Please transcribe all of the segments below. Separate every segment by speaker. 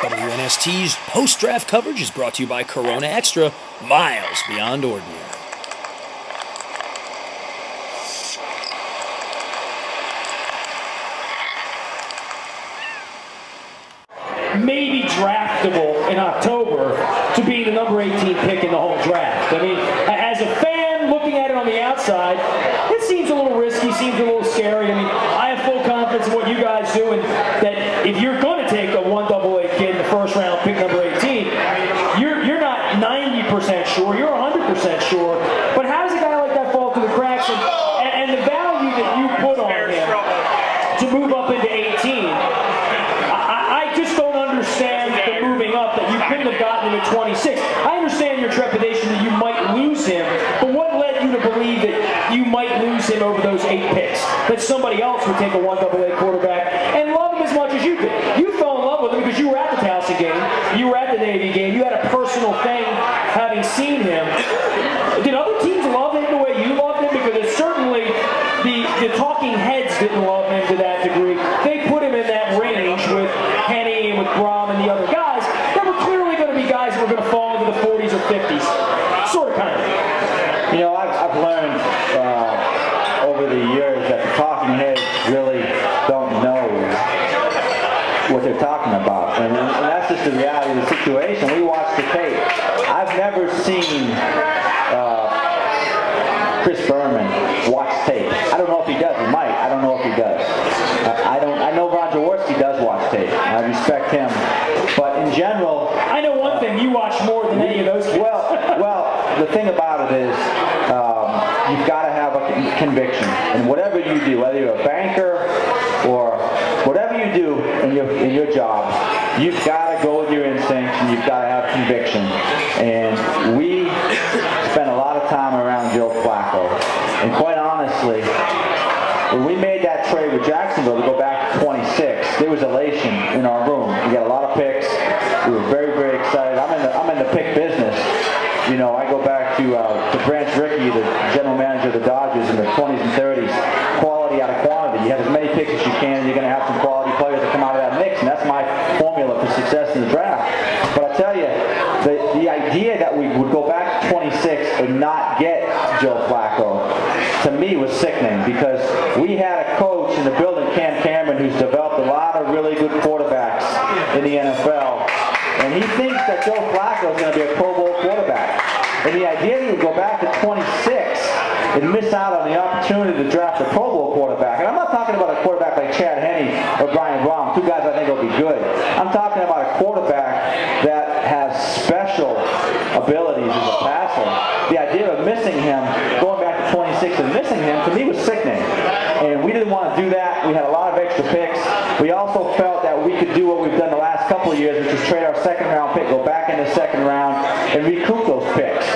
Speaker 1: WNST's post draft coverage is brought to you by Corona Extra, miles beyond ordinary.
Speaker 2: maybe draftable in October to be the number 18 pick in the whole draft. I mean, as a fan looking at it on the outside, it seems a little risky, seems a little scary. I mean, I have full confidence in what you guys do, and that if you're going to take a one double A kid in the first round, pick number 18, you're you're not 90% sure, you're 100% sure. But how does a guy like that fall through the cracks? And, and, and the value that you put on him to move up into 18. I, I just don't understand the moving up that you couldn't have gotten him at 26. I understand your trepidation that you might lose him, but what led you to believe that you might lose him over those eight picks? That somebody else would take a one double A quarterback and love him as much as you did. You fell in love with him because you were at the Towson game, you were at the Navy game, you had a personal thing having seen him. Did other teams love him the way you loved him? Because certainly the, the talking heads didn't love him to that degree. They put him in that range with Henne and with Brohm and the other guys. There were clearly going to be were going to fall into the 40s or 50s. Sort of, kind of.
Speaker 3: You know, I've, I've learned uh, over the years that the talking heads really don't know what they're talking about. And, and that's just the reality of the situation. We watch the tape. I've never seen uh, Chris Berman watch tape. I don't know if he does. He might. I don't know if he does. I, I don't. I know Ron Jaworski does watch tape. I respect him. But in general,
Speaker 2: I know one thing, you watch more than any of those kids.
Speaker 3: well, well, the thing about it is, um, you've got to have a con- conviction, and whatever you do, whether you're a banker or whatever you do in your in your job, you've got to go with your instincts, and you've got to have conviction. And we spent a lot of time around Joe Flacco, and quite that trade with Jacksonville to go back to 26, there was elation in our room. We got a lot of picks. We were very, very excited. I'm in the, I'm in the pick business. You know, I go back to, uh, to Branch Rickey, the general manager of the Dodgers in the 20s and 30s. Quality out of quantity. You have as many picks as you can, and you're going to have some quality players that come out of that mix, and that's my formula for success in the draft. But I tell you, the, the idea that we would go back to 26 and not get Joe Flacco, to me was sickening because we had a coach in the building, Cam Cameron, who's developed a lot of really good quarterbacks in the NFL. And he thinks that Joe Flacco is going to be a Pro Bowl quarterback. And the idea that he would go back to 26 and miss out on the opportunity to draft a Pro Bowl quarterback. And I'm not talking about a quarterback like Chad Henne or Brian Brohm, two guys I think will be good. I'm talking about a quarterback that has special abilities as a passer. The missing him, going back to 26 and missing him, to me was sickening. And we didn't want to do that. We had a lot of extra picks. We also felt that we could do what we've done the last couple of years, which is trade our second round pick, go back in the second round, and recoup those picks.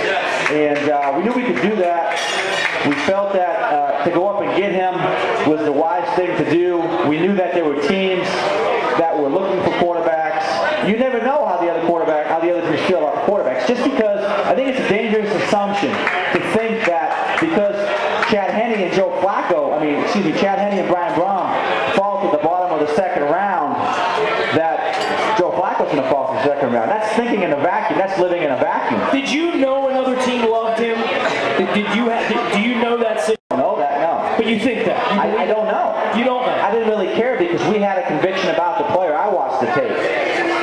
Speaker 3: And uh, we knew we could do that. We felt that uh, to go up and get him was the wise thing to do. We knew that there were teams that were looking for quarterbacks. You never know how the other quarterback, how the other teams feel about quarterbacks. Just because I think it's a dangerous assumption to think that because Chad Henne and Joe Flacco, I mean, excuse me, Chad Henne and Brian Brohm fall to the bottom of the second round, that Joe Flacco's going to fall to the second round. That's thinking in a vacuum. That's living in a vacuum.
Speaker 2: Did you know another team loved him? Did, did you have, did, do you know that? si-
Speaker 3: I don't know that, no.
Speaker 2: But you think that? You
Speaker 3: I, I don't know.
Speaker 2: You don't know.
Speaker 3: I didn't really care because we had a conviction about the player. I watched the tape.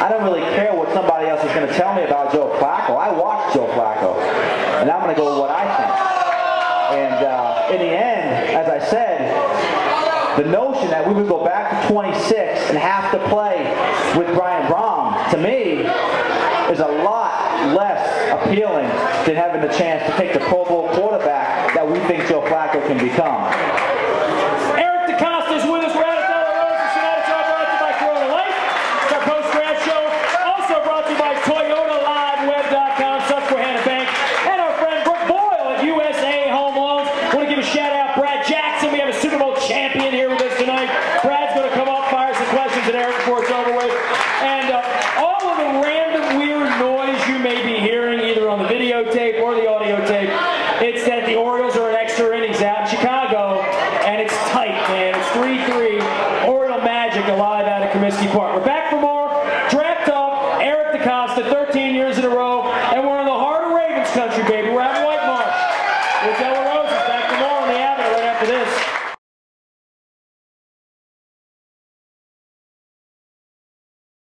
Speaker 3: I don't really care what somebody else is going to tell me about Joe Flacco. I watched Joe Flacco, and I'm going to go what I think. And uh, in the end, as I said, the notion that we would go back to 26 and have to play with Brian Brohm, to me, is a lot less appealing than having the chance to take the Pro Bowl quarterback
Speaker 2: Comiskey Park. We're back for more. Draft up, Eric DeCosta, 13 years in a row, and we're in the heart of Ravens country, baby. We're at White Marsh. We're